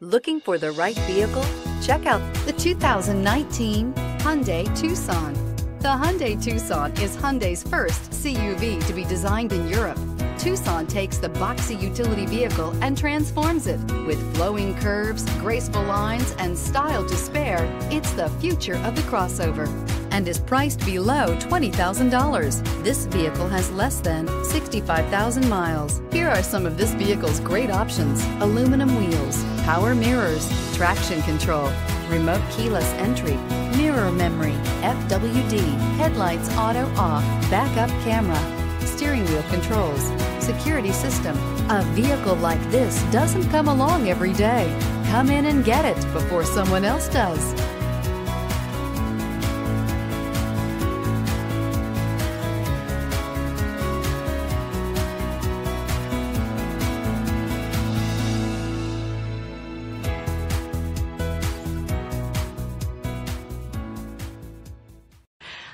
Looking for the right vehicle? Check out the 2019 Hyundai Tucson. The Hyundai Tucson is Hyundai's first CUV to be designed in Europe. Tucson takes the boxy utility vehicle and transforms it. With flowing curves, graceful lines, and style to spare, it's the future of the crossover and is priced below $20,000. This vehicle has less than 65,000 miles. Here are some of this vehicle's great options. Aluminum wheels, power mirrors, traction control, remote keyless entry, mirror memory, FWD, headlights auto off, backup camera, steering wheel controls, security system. A vehicle like this doesn't come along every day. Come in and get it before someone else does.